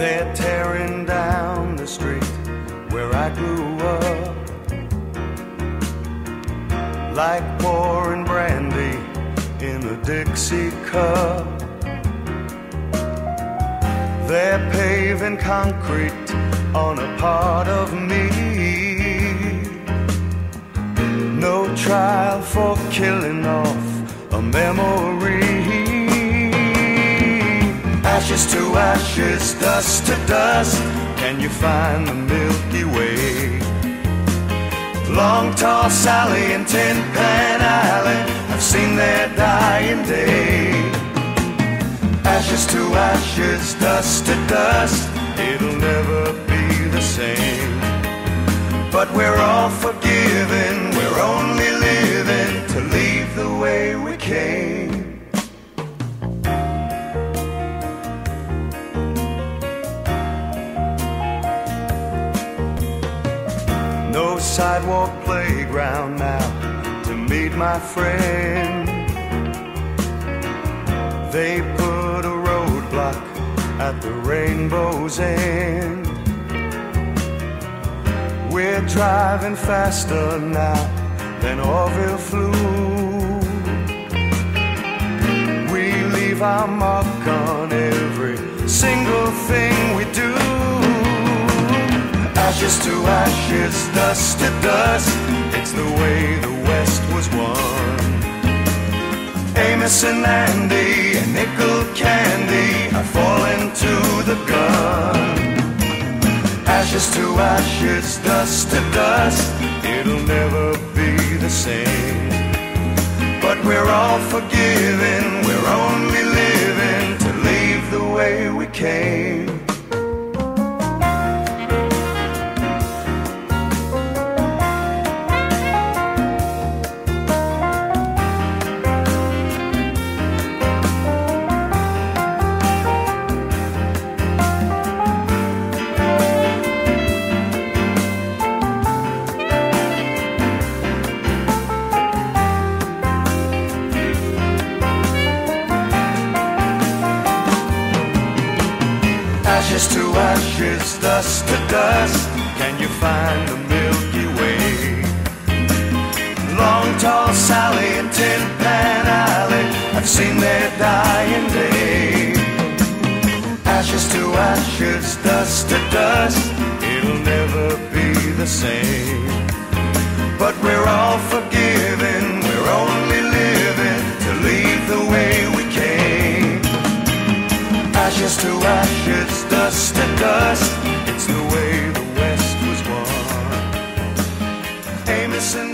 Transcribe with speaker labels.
Speaker 1: They're tearing down the street where I grew up. Like pouring brandy in a Dixie cup. They're paving concrete on a part of me. No trial for killing off a memory. Ashes to ashes, dust to dust. Can you find the Milky Way? Long tall Sally and Tin Pan Alley. I've seen their dying day. Ashes to ashes, dust to dust. It'll never be the same. But we're all forgiven. Sidewalk playground now to meet my friend. They put a roadblock at the rainbow's end. We're driving faster now than Orville flew. We leave our mark on every single thing we do. Ashes to ashes, dust to dust. It's the way the West was won. Amos and Andy and nickel candy are falling to the gun. Ashes to ashes, dust to dust. It'll never be the same. But we're all forgiven. We're only living to leave the way we came. Ashes to ashes, dust to dust. Can you find the Milky Way? Long tall Sally and Tin Pan Alley. I've seen their dying day. Ashes to ashes, dust to dust. It'll never be the same. But we're all ashes to ashes, dust to dust. It's the way the West was won. Amos and